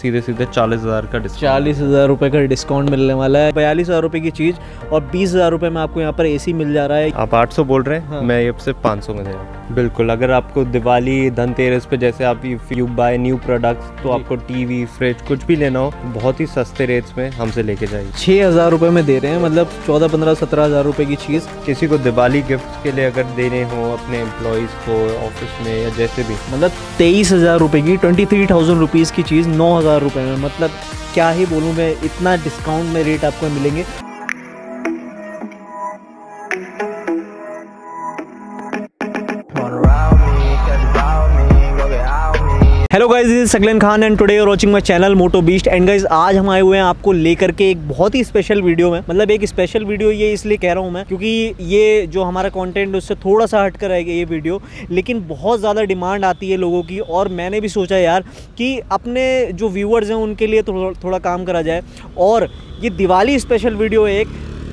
सीधे सीधे चालीस हज़ार का चालीस हज़ार रुपये का डिस्काउंट मिलने वाला है। बयालीस हज़ार रुपये की चीज़ और बीस हज़ार रुपये में आपको यहाँ पर एसी मिल जा रहा है। आप 800 बोल रहे हैं? हाँ। मैं ये सिर्फ़ 500 में दे रहा हूँ। बिल्कुल अगर आपको दिवाली धनतेरस पे जैसे आप यू बाय न्यू प्रोडक्ट्स तो आपको टीवी फ्रिज कुछ भी लेना हो बहुत ही सस्ते रेट्स में हमसे लेके जाइए। छः हज़ार रुपये में दे रहे हैं मतलब चौदह पंद्रह सत्रह हज़ार रुपये की चीज़। किसी को दिवाली गिफ्ट के लिए अगर देने हो अपने एम्प्लॉयज़ को ऑफ़िस में या जैसे भी। मतलब तेईस हज़ार रुपये की ट्वेंटी थ्री थाउज़ेंड रुपीज़ की चीज़ नौ हज़ार रुपये में। मतलब क्या ही बोलूँ मैं इतना डिस्काउंट में रेट आपको मिलेंगे। Hello this is Saklan Khan and today you're watching my channel Moto Beast and guys आज हम आए हुए हैं आपको लेकर के एक बहुत ही स्पेशल वीडियो में। मतलब एक स्पेशल वीडियो ये इसलिए कह रहा हूँ मैं, क्योंकि ये जो हमारा कंटेंट उससे थोड़ा सा हट कर आएगा ये वीडियो लेकिन बहुत ज़्यादा डिमांड आती है लोगों की, और मैंने भी सोचा यार कि अपने जो व्यूअर्स हैं, उनके लिए थोड़ा थोड़ा काम करा जाए। और ये दिवाली स्पेशल वीडियो एक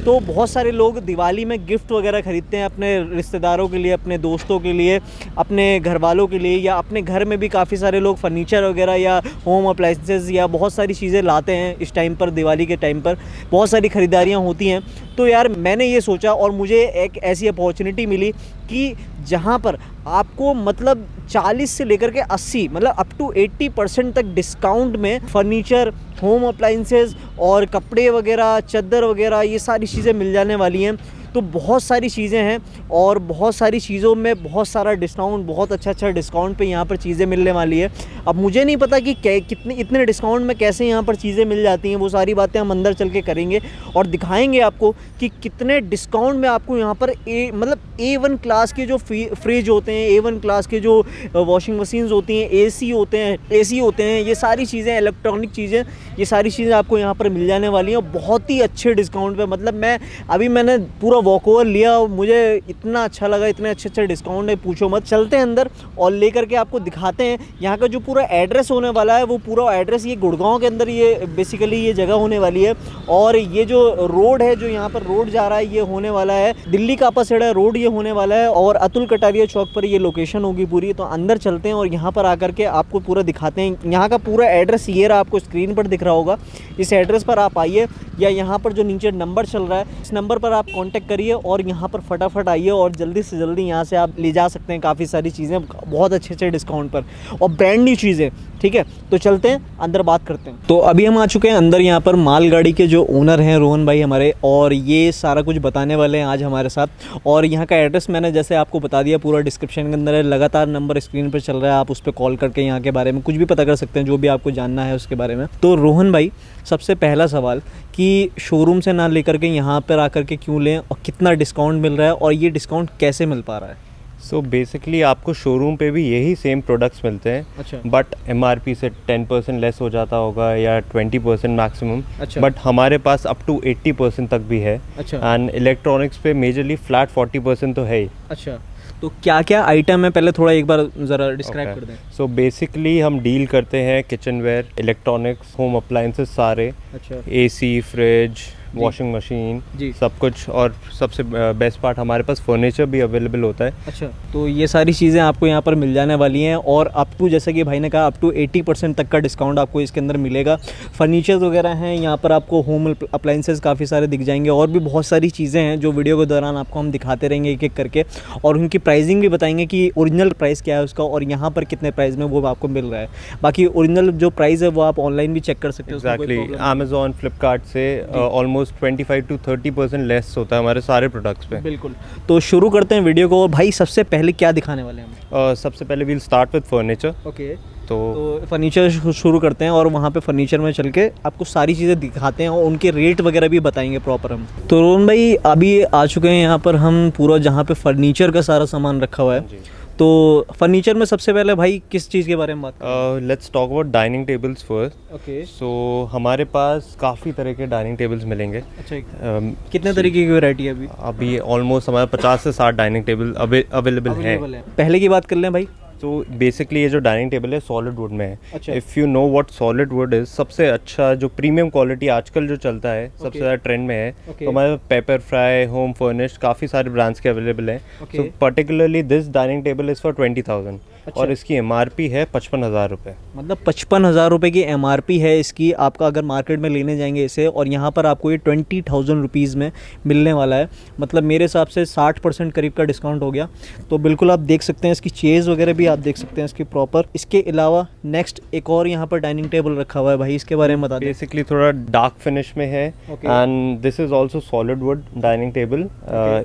तो बहुत सारे लोग दिवाली में गिफ्ट वगैरह खरीदते हैं अपने रिश्तेदारों के लिए, अपने दोस्तों के लिए, अपने घर वालों के लिए, या अपने घर में भी काफ़ी सारे लोग फर्नीचर वगैरह या होम अप्लाइंसेज या बहुत सारी चीज़ें लाते हैं इस टाइम पर, दिवाली के टाइम पर। बहुत सारी ख़रीदारियाँ होती हैं। तो यार मैंने ये सोचा और मुझे एक ऐसी अपॉर्चुनिटी मिली कि जहाँ पर आपको मतलब 40 से लेकर के 80 मतलब अप टू 80 परसेंट तक डिस्काउंट में फर्नीचर होम अप्लाइंसेज और कपड़े वगैरह, चद्दर वगैरह, ये सारी चीज़ें मिल जाने वाली हैं। तो बहुत सारी चीज़ें हैं और बहुत सारी चीज़ों में बहुत सारा डिस्काउंट, बहुत अच्छा अच्छा डिस्काउंट पे यहाँ पर चीज़ें मिलने वाली है। अब मुझे नहीं पता कि कितने, इतने डिस्काउंट में कैसे यहाँ पर चीज़ें मिल जाती हैं, वो सारी बातें हम अंदर चल के करेंगे और दिखाएँगे आपको कि कितने डिस्काउंट में आपको यहाँ पर ए मतलब ए वन क्लास के जो फ्रिज होते हैं ए वन क्लास के जो वॉशिंग मशीन्स होती हैं ए सी होते हैं ए सी होते हैं, ये सारी चीज़ें इलेक्ट्रॉनिक चीज़ें, ये सारी चीज़ें आपको यहाँ पर मिल जाने वाली हैं बहुत ही अच्छे डिस्काउंट पर मतलब मैं, अभी मैंने पूरा वॉक ओवर लिया, मुझे इतना अच्छा लगा, इतने अच्छे अच्छे डिस्काउंट है, पूछो मत। चलते हैं अंदर और लेकर के आपको दिखाते हैं। यहाँ का जो पूरा एड्रेस होने वाला है, वो पूरा एड्रेस ये गुड़गांव के अंदर ये बेसिकली ये जगह होने वाली है। और ये जो रोड है, जो यहाँ पर रोड जा रहा है, ये होने वाला है। दिल्ली का पसड़ा रोड ये होने वाला है और अतुल कटारिया चौक पर ये लोकेशन होगी पूरी। तो अंदर चलते हैं और यहाँ पर आकर के आपको पूरा दिखाते हैं। यहाँ का पूरा एड्रेस ये रहा आपको स्क्रीन पर दिख रहा होगा। इस एड्रेस पर आप आइए या यहाँ पर जो नीचे नंबर चल रहा है, इस नंबर पर आप कांटेक्ट करिए और यहाँ पर फटाफट आइए और जल्दी से जल्दी यहाँ से आप ले जा सकते हैं काफ़ी सारी चीज़ें, बहुत अच्छे अच्छे डिस्काउंट पर और ब्रांड न्यू चीज़ें, ठीक है? तो चलते हैं, अंदर बात करते हैं। तो अभी हम आ चुके हैं अंदर यहाँ पर मालगाड़ी के जो ओनर हैं, रोहन भाई हमारे, और ये सारा कुछ बताने वाले हैं आज हमारे साथ। और यहाँ का एड्रेस मैंने जैसे आपको बता दिया, पूरा डिस्क्रिप्शन के अंदर है, लगातार नंबर स्क्रीन पर चल रहा है, आप उस पर कॉल करके यहाँ के बारे में कुछ भी पता कर सकते हैं, जो भी आपको जानना है उसके बारे में। तो रोहन भाई सबसे पहला सवाल कि शोरूम से ना लेकर के यहाँ पर आकर के क्यों लें और कितना डिस्काउंट मिल रहा है और ये डिस्काउंट कैसे मिल पा रहा है? सो so बेसिकली आपको शोरूम पे भी यही सेम प्रोडक्ट्स मिलते हैं अच्छा। बट एम आर पी से टेन परसेंट लेस हो जाता होगा या 20 परसेंट मैक्सिमम अच्छा। बट हमारे पास अप टू 80 परसेंट तक भी है। अच्छा। एंड इलेक्ट्रॉनिक्स पे मेजरली फ्लैट 40 परसेंट तो है ही। अच्छा। तो क्या क्या आइटम है? पहले थोड़ा एक बार ज़रा डिस्क्राइब okay. कर दें। सो बेसिकली हम डील करते हैं kitchenware electronics home appliances सारे। अच्छा। सी फ्रिज वॉशिंग मशीन जी। सब कुछ और सबसे बेस्ट पार्ट हमारे पास फर्नीचर भी अवेलेबल होता है। अच्छा तो ये सारी चीज़ें आपको यहाँ पर मिल जाने वाली हैं और अप टू जैसा कि भाई ने कहा अप टू 80 परसेंट तक का डिस्काउंट आपको इसके अंदर मिलेगा। फर्नीचर्स वगैरह हैं यहाँ पर आपको होम अप्लाइंसेस काफ़ी सारे दिख जाएँगे और भी बहुत सारी चीज़ें हैं जो वीडियो के दौरान आपको हम दिखाते रहेंगे एक एक करके और उनकी प्राइसिंग भी बताएँगे कि ओरिजिनल प्राइस क्या है उसका और यहाँ पर कितने प्राइस में वो आपको मिल रहा है। बाकी ओरिजिनल जो प्राइस है वो आप ऑनलाइन भी चेक कर सकते हो एग्जैक्टली अमेजोन फ्लिपकार्ट से ऑलमोस्ट 25 टू 30 परसेंट लेस होता है हमारे सारे प्रोडक्ट्स पे। बिल्कुल। तो शुरू करते हैं वीडियो को और भाई सबसे पहले क्या दिखाने वाले हैं हम? Uh, सबसे पहले we'll start with furniture okay तो तो फर्नीचर शुरू करते हैं और वहाँ पे फर्नीचर में चल के आपको सारी चीज़ें दिखाते हैं और उनके रेट वगैरह भी बताएँगे प्रॉपर हम। तो रोहन भाई अभी आ चुके हैं यहाँ पर हम पूरा जहाँ पे फर्नीचर का सारा सामान रखा हुआ है। जी। तो फर्नीचर में सबसे पहले भाई किस चीज़ के बारे में बात let's talk about dining tables first okay so हमारे पास काफ़ी तरह के डाइनिंग टेबल्स मिलेंगे. अच्छा Um, कितने तरीके की वैरायटी है अभी? अभी ऑलमोस्ट हमारे 50 से 60 डाइनिंग टेबल अवेलेबल है।, है। पहले की बात कर लें भाई। तो बेसिकली ये जो डाइनिंग टेबल है सॉलिड वुड में है। If you know what solid wood is सबसे अच्छा जो प्रीमियम क्वालिटी आजकल जो चलता है सबसे ज़्यादा ट्रेंड में है Okay. तो हमारे पेपर फ्राई होम फर्निश्ड काफ़ी सारे ब्रांड्स के अवेलेबल हैं। So particularly this dining table is for twenty thousand अच्छा। और इसकी एमआरपी है पचपन हज़ार रुपये मतलब पचपन हज़ार रुपये की एमआरपी है इसकी आपका अगर मार्केट में लेने जाएँगे इसे और यहाँ पर आपको ये ट्वेंटी थाउज़ेंड रुपीज़ में मिलने वाला है। मतलब मेरे हिसाब से साठ परसेंट करीब का डिस्काउंट हो गया। तो बिल्कुल आप देख सकते हैं इसकी चेज़ वगैरह भी आप देख सकते हैं इसकी प्रॉपर इसके अलावा नेक्स्ट एक और यहाँ पर डाइनिंग टेबल रखा हुआ है भाई इसके बारे में बता बेसिकली थोड़ा डार्क फिनिश में है। And this is also solid wood dining table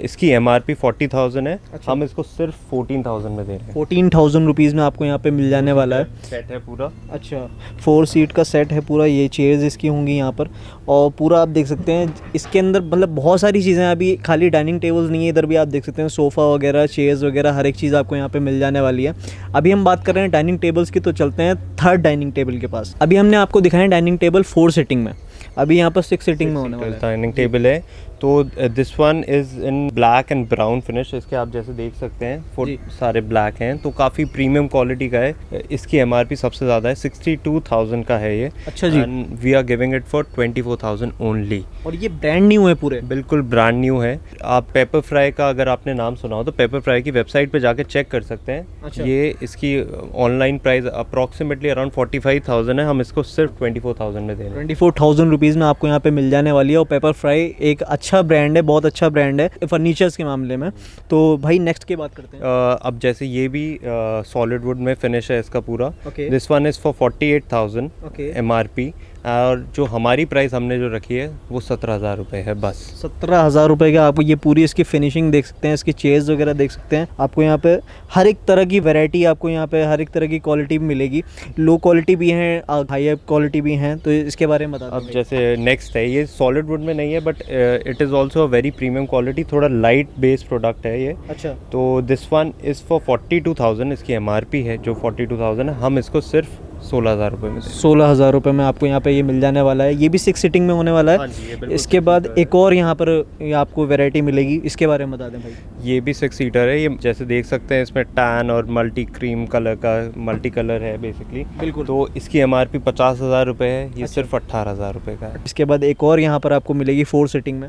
इसकी M R P forty thousand है। अच्छा। हम इसको सिर्फ़ फोर्टीन थाउज़ेंड में दे रहे हैं। फोर्टीन थाउज़ेंड रुपीज़ में आपको यहाँ पे मिल जाने वाला है। सेट है पूरा। अच्छा। फोर सीट का सेट है पूरा। ये चेयर्स इसकी होंगी यहाँ पर। और पूरा आप देख सकते हैं इसके अंदर मतलब बहुत सारी चीज़ें हैं। अभी खाली डाइनिंग टेबल्स नहीं है इधर भी आप देख सकते हैं सोफ़ा वगैरह चेयर्स वगैरह हर एक चीज़ आपको यहाँ पे मिल जाने वाली है। अभी हम बात कर रहे हैं डाइनिंग टेबल्स की तो चलते हैं थर्ड डाइनिंग टेबल के पास। अभी हमने आपको दिखाया डाइनिंग टेबल फोर सीटिंग में। अभी यहाँ पर सिक्स सीटिंग में होने वाला है। डाइनिंग टेबल है। तो this one is in black and brown finish इसके आप जैसे देख सकते हैं फुट सारे ब्लैक हैं तो काफ़ी प्रीमियम क्वालिटी का है। इसकी एम आर पी सबसे ज़्यादा है सिक्सटी टू थाउज़ेंड का है ये। अच्छा जी। And we are giving it for twenty four thousand only और ये ब्रांड न्यू है पूरे। बिल्कुल ब्रांड न्यू है। आप पेपर फ्राई का अगर आपने नाम सुना हो तो पेपर फ्राई की वेबसाइट पे जाके चेक कर सकते हैं। अच्छा। ये इसकी online price approximately around forty five thousand है। हम इसको सिर्फ़ ट्वेंटी फोर थाउज़ेंड में दे रहे हैं। ट्वेंटी फोर थाउज़ेंड रुपीज़ में आपको यहाँ पे मिल जाने वाली है। और पेपर फ्राई एक अच्छा ब्रांड है बहुत अच्छा ब्रांड है फर्नीचर्स के मामले में। तो भाई नेक्स्ट की बात करते हैं। uh, अब जैसे ये भी सॉलिड वुड में फिनिश है इसका पूरा। This one is for forty eight thousand M R P और जो हमारी प्राइस हमने जो रखी है वो सत्रह हज़ार रुपये है बस। सत्रह हज़ार रुपये का आप ये पूरी इसकी फिनिशिंग देख सकते हैं इसकी चेयर्स वगैरह देख सकते हैं। आपको यहाँ पे हर एक तरह की वैरायटी आपको यहाँ पे हर एक तरह की क्वालिटी मिलेगी। लो क्वालिटी भी हैं हाई क्वालिटी भी हैं तो इसके बारे में बता अब जैसे नेक्स्ट है ये सॉलिड वुड में नहीं है but it is also a very premium quality थोड़ा लाइट बेस्ड प्रोडक्ट है ये। अच्छा। तो this one is for forty two thousand इसकी एम आर पी है जो फोर्टी टू थाउज़ेंड है हम इसको सिर्फ़ सोलह हज़ार रुपये में सोलह हज़ार रुपये में आपको यहाँ पे ये मिल जाने वाला है। ये भी सिक्स सीटिंग में होने वाला हाँ। है इसके बाद एक और यहाँ पर ये आपको वैरायटी मिलेगी। इसके बारे में बता दें भाई। ये भी सिक्स सीटर है। ये जैसे देख सकते हैं इसमें टैन और मल्टी क्रीम कलर का मल्टी कलर है बेसिकली बिल्कुल। तो इसकी एम आर पी पचास हज़ार रुपये है। ये अच्छा। सिर्फ़ अट्ठारह हज़ार रुपये का है। इसके बाद एक और यहाँ पर आपको मिलेगी फोर सीटिंग में।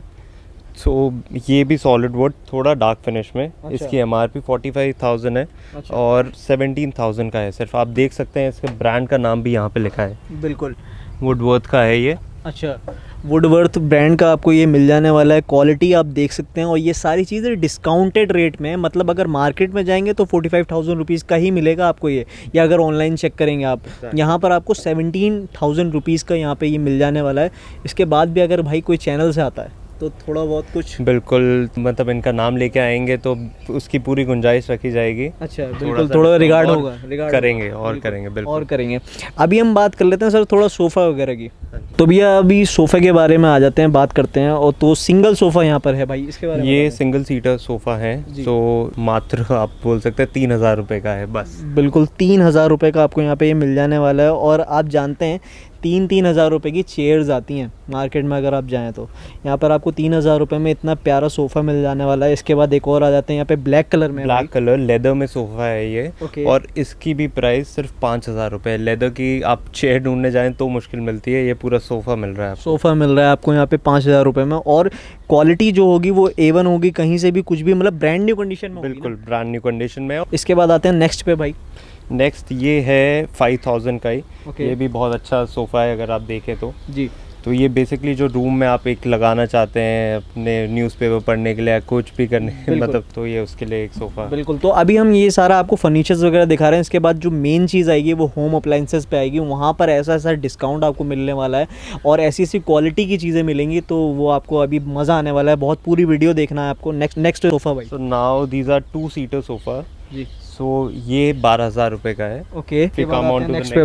सो ये भी सॉलिड वुड थोड़ा डार्क फिनिश में। अच्छा। इसकी M R P forty five thousand है अच्छा। और सेवनटीन थाउज़ेंड का है सिर्फ़। आप देख सकते हैं इसके ब्रांड का नाम भी यहाँ पे लिखा है। बिल्कुल। वुडवर्थ का है ये। अच्छा। वुडवर्थ ब्रांड का आपको ये मिल जाने वाला है। क्वालिटी आप देख सकते हैं और ये सारी चीज़ें डिस्काउंटेड रेट में है। मतलब अगर मार्केट में जाएँगे तो फोर्टी फाइव थाउज़ेंड रुपीज़ का ही मिलेगा आपको ये। या अगर ऑनलाइन चेक करेंगे आप। यहाँ पर आपको सेवनटीन थाउज़ेंड रुपीज़ का यहाँ पे ये मिल जाने वाला है। इसके बाद भी अगर भाई कोई चैनल से आता है तो थोड़ा बहुत कुछ बिल्कुल मतलब इनका नाम लेके आएँगे तो उसकी पूरी गुंजाइश रखी जाएगी। अच्छा थोड़ा बिल्कुल थोड़ा रिगार्ड होगा रिगार्ड करेंगे और करेंगे बिल्कुल। और करेंगे। अभी हम बात कर लेते हैं सर थोड़ा सोफ़ा वगैरह की। तो भैया अभी सोफ़े के बारे में आ जाते हैं बात करते हैं और तो सिंगल सोफ़ा यहाँ पर है भाई इसके बारे में ये। सिंगल सीटर सोफ़ा है तो मात्र आप बोल सकते हैं तीन हज़ार रुपये का है बस। बिल्कुल तीन हज़ार रुपये का आपको यहाँ पे ये मिल जाने वाला है और आप जानते हैं तीन तीन हज़ार रुपये की चेयर्स आती हैं मार्केट में अगर आप जाएँ तो। यहाँ पर आपको तीन हज़ार रुपये में इतना प्यारा सोफ़ा मिल जाने वाला है। इसके बाद एक और आ जाते हैं यहाँ पे ब्लैक कलर में ब्लैक कलर लेदर में सोफ़ा है ये। Okay. और इसकी भी प्राइस सिर्फ़ पाँच हज़ार रुपये है। लेदर की आप चेयर ढूँढने जाएँ तो मुश्किल मिलती है। ये पूरा सोफ़ा मिल रहा है सोफ़ा मिल रहा है आपको यहाँ पे पाँच हज़ार रुपये में। और क्वालिटी जो होगी वो ए वन होगी। कहीं से भी कुछ भी मतलब ब्रांड न्यू कंडीशन में बिल्कुल ब्रांड न्यू कंडीशन में। इसके बाद आते हैं नेक्स्ट पे भाई। नेक्स्ट ये है फाइव थाउज़ेंड का ही। Okay. ये भी बहुत अच्छा सोफ़ा है अगर आप देखें तो। जी। तो ये बेसिकली जो रूम में आप एक लगाना चाहते हैं अपने न्यूज़पेपर पढ़ने के लिए कुछ भी करने। मतलब तो ये उसके लिए एक सोफ़ा बिल्कुल। तो अभी हम ये सारा आपको फर्नीचर्स वगैरह दिखा रहे हैं इसके बाद जो मेन चीज़ आएगी वो होम अप्लाइंसेस पे आएगी। वहाँ पर ऐसा ऐसा डिस्काउंट आपको मिलने वाला है और ऐसी ऐसी क्वालिटी की चीज़ें मिलेंगी तो वो आपको अभी मज़ा आने वाला है। बहुत पूरी वीडियो देखना है आपको। नेक्स्ट नेक्स्ट सोफ़ा भाई। So now these are two seater sofa ji. So ये बारह हज़ार रुपये का है। Okay next.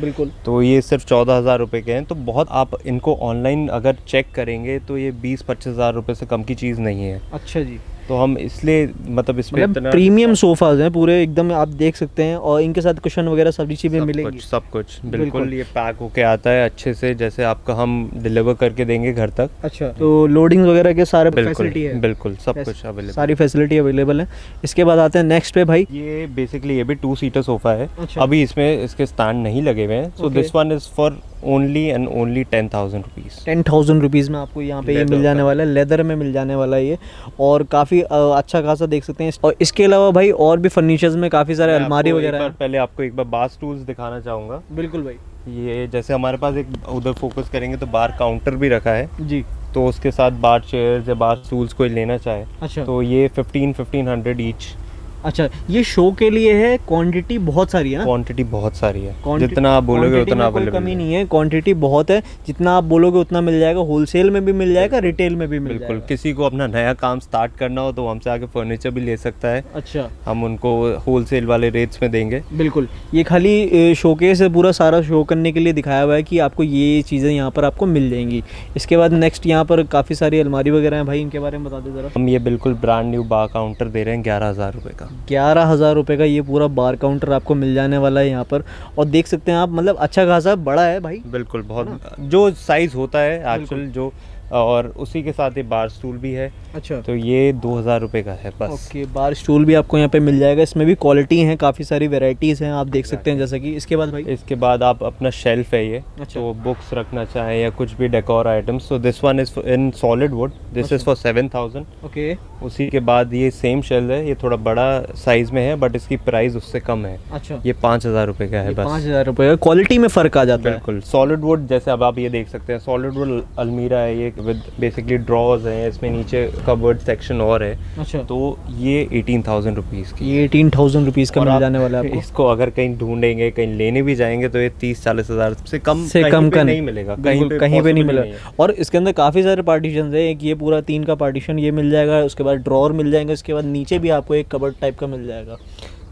बिल्कुल। तो ये सिर्फ़ चौदह हज़ार रुपये के हैं। तो बहुत आप इनको ऑनलाइन अगर चेक करेंगे तो ये बीस पच्चीस हज़ार रुपये से कम की चीज़ नहीं है। अच्छा जी। तो हम इसलिए मतलब इसमें मतलब प्रीमियम सोफाज हैं पूरे एकदम आप देख सकते हैं और इनके साथ कुशन वगैरह सभी चीज़ें सब मिलेंगी। कुछ सब कुछ बिल्कुल। बिल्कुल ये पैक होके आता है अच्छे से जैसे आपका हम डिलीवर करके देंगे घर तक। अच्छा तो लोडिंग वगैरह के सारे बिल्कुल फैसिलिटी है। बिल्कुल सब कुछ अवेलेबल सारी फैसिलिटी अवेलेबल है। इसके बाद आते हैं नेक्स्ट पे भाई। ये बेसिकली ये भी टू सीटर सोफा है। अच्छा। अभी इसमें इसके स्टैंड नहीं लगे हुए हैं। So this one is for only and only ten thousand rupees ten thousand rupees में आपको यहाँ पे ये मिल जाने वाला है लेदर में मिल जाने वाला है ये। और काफ़ी अच्छा खासा देख सकते हैं। और इसके अलावा भाई और भी फर्नीचर्स में काफ़ी सारे अलमारी वगैरह हैं। पहले आपको एक बार बास टूल्स दिखाना चाहूँगा। बिल्कुल भाई। ये जैसे हमारे पास एक उधर फोकस करेंगे तो बार काउंटर भी रखा है। जी। तो उसके साथ बार चेयर या बार टूल्स कोई लेना चाहे अच्छा। तो ये फिफ्टीन फिफ्टीन हंड्रेड ईच अच्छा ये शो के लिए है क्वांटिटी बहुत सारी है ना? क्वांटिटी बहुत सारी है। जितना आप बोलोगे उतना अवेलेबल कमी नहीं है क्वांटिटी बहुत है। जितना आप बोलोगे उतना मिल जाएगा। होलसेल में भी मिल जाएगा रिटेल में भी मिल बिल्कुल। जाएगा। किसी को अपना नया काम स्टार्ट करना हो तो हमसे आके फर्नीचर भी ले सकता है। अच्छा। हम उनको होलसेल वाले रेट्स में देंगे। बिल्कुल। ये खाली शोकेस है पूरा सारा शो करने के लिए दिखाया हुआ है कि आपको ये चीज़ें यहाँ पर आपको मिल जाएँगी। इसके बाद नेक्स्ट यहाँ पर काफ़ी सारी अलमारी वगैरह हैं। भाई इनके बारे में बता दो ज़रा। हम ये बिल्कुल ब्रांड न्यू बार काउंटर दे रहे हैं ग्यारह हज़ार रुपये का। ग्यारह हज़ार रुपये का ये पूरा बार काउंटर आपको मिल जाने वाला है यहाँ पर। और देख सकते हैं आप मतलब अच्छा खासा बड़ा है भाई। बिल्कुल बहुत जो साइज़ होता है एक्चुअल जो और उसी के साथ ये बार स्टूल भी है। अच्छा। तो ये दो हज़ार रुपये का है बस। ओके बार स्टूल भी आपको यहाँ पे मिल जाएगा। इसमें भी क्वालिटी हैं काफ़ी सारी वेराइटीज़ हैं आप देख सकते हैं जैसे कि इसके बाद भाई? इसके बाद आप अपना शेल्फ है ये अच्छा। तो बुक्स रखना चाहें या कुछ भी डेकोर आइटम्स तो this one is in solid wood this is for seven thousand okay. उसी के बाद ये सेम शेल्फ है ये थोड़ा बड़ा साइज़ में है बट इसकी प्राइस उससे कम है। अच्छा। ये पाँच हज़ार रुपये का है बस। पाँच हज़ार रुपये का। क्वालिटी में फ़र्क आ जाता है। बिल्कुल। सॉलिड वुड जैसे अब आप ये देख सकते हैं सॉलिड वुड अलमीरा है ये विद बेसिकली ड्रॉज हैं इसमें नीचे कवर्ड सेक्शन और है अच्छा। तो ये एटीन थाउज़ेंड रुपीज़ की ये एटीन थाउज़ेंड रुपीज़ का मिल जाने वाला है आपको। इसको अगर कहीं ढूंढेंगे कहीं लेने भी जाएँगे तो ये तीस चालीस हज़ार से कम से कम का नहीं मिलेगा। कहीं पे कहीं पे नहीं मिलेगा। और इसके अंदर काफ़ी सारे पार्टीशन है एक ये पूरा तीन का पार्टीशन ये मिल जाएगा उसके बाद ड्रॉर मिल जाएँगे उसके बाद नीचे भी आपको एक कबर्ड टाइप का मिल जाएगा।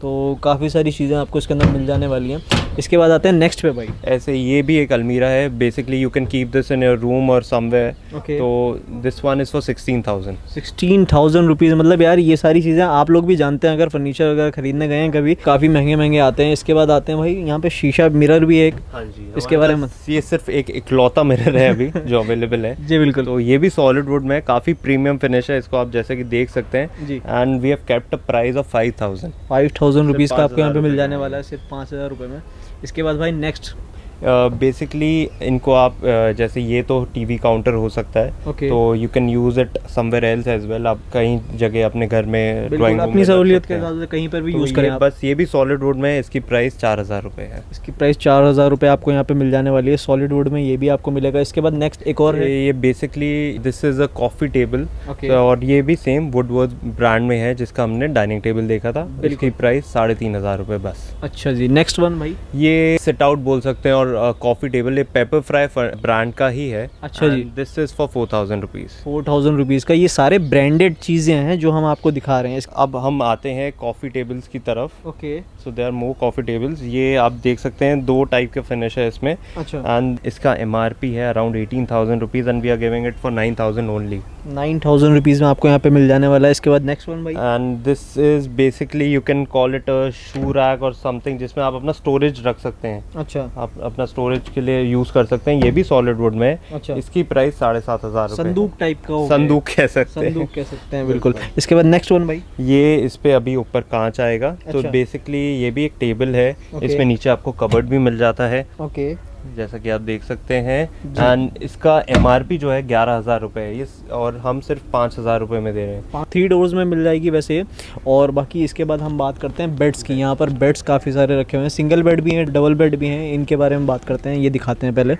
तो काफ़ी सारी चीज़ें आपको इसके अंदर मिल जाने वाली हैं। इसके बाद आते हैं नेक्स्ट पे भाई। ऐसे ये भी एक अलमीरा है। Basically you can keep this in your room और समवेयर. तो this one is for sixteen thousand sixteen thousand rupees मतलब यार ये सारी चीज़ें आप लोग भी जानते हैं अगर फर्नीचर वगैरह खरीदने गए हैं कभी काफ़ी महँगे महँगे आते हैं। इसके बाद आते हैं भाई यहाँ पे शीशा मिरर भी एक। हाँ जी इसके बारे में ये सिर्फ़ एक इकलौता मिरर है अभी जो अवेलेबल है। जी बिल्कुल। तो ये भी सॉलिड वुड में काफ़ी प्रीमियम फिनिश है। इसको आप जैसे कि देख सकते हैं। जी। And we have kept price of five thousand five thousand rupees का आपको यहाँ पे मिल जाने वाला है सिर्फ़ पाँच हज़ार रुपये में। इसके बाद भाई नेक्स्ट बेसिकली uh, इनको आप uh, जैसे ये तो टीवी काउंटर हो सकता है Okay. तो you can use it somewhere else as well आप कहीं जगह अपने घर में ड्राइंग अपनी सहूलियत के हिसाब से कहीं पर भी तो यूज़ करें आप। बस ये भी सॉलिड वुड में इसकी प्राइस चार हज़ार रुपये है। इसकी प्राइस चार हज़ार रुपये आपको यहाँ पे मिल जाने वाली है। सॉलिड वुड में ये भी आपको मिलेगा। इसके बाद नेक्स्ट एक और ये basically this is a coffee table और ये भी सेम वुडवर्थ ब्रांड में है जिसका हमने डाइनिंग टेबल देखा था। इसकी प्राइस साढ़े तीन हज़ार रुपये बस। अच्छा जी नेक्स्ट वन भाई। ये सेट आउट बोल सकते हैं और कॉफ़ी टेबल ये पेपर फ्राई ब्रांड का ही है। अच्छा जी। This is for four thousand rupees four thousand rupees का। ये सारे ब्रांडेड चीज़ें हैं जो हम आपको दिखा रहे हैं। अब हम आते हैं कॉफ़ी टेबल्स की तरफ़। Okay so they are more coffee tables ये आप देख सकते हैं दो टाइप का फिनिश है इसमें। अच्छा। एंड इसका एम है around eighteen thousand rupees and we are giving it for nine thousand only nine thousand rupees में आपको यहाँ पे मिल जाने वाला है। इसके बाद नेक्स्ट वन भाई। And this is basically you can call it a shoe rack और समथिंग जिसमें आप अपना स्टोरेज रख सकते हैं। अच्छा। आप अपना स्टोरेज के लिए यूज़ कर सकते हैं। ये भी सॉलिड वुड में है। अच्छा। इसकी प्राइस साढ़े सात हज़ार संदूक टाइप का हो संदूक कह सकते हैं। संदूक कह सकते हैं बिल्कुल। इसके बाद नेक्स्ट वन भाई। ये इस पे अभी ऊपर कांच आएगा। तो अच्छा। बेसिकली ये भी एक टेबल है। इसमें नीचे आपको कबर्ड भी मिल जाता है। ओके जैसा कि आप देख सकते हैं। एंड इसका एमआरपी जो है ग्यारह हज़ार रुपये है। इस और हम सिर्फ़ पाँच हज़ार रुपये में दे रहे हैं। थ्री डोर्स में मिल जाएगी वैसे। ये। और बाकी इसके बाद हम बात करते हैं बेड्स की। यहाँ पर बेड्स काफ़ी सारे रखे हुए हैं। सिंगल बेड भी हैं डबल बेड भी हैं। इनके बारे में बात करते हैं। ये दिखाते हैं पहले।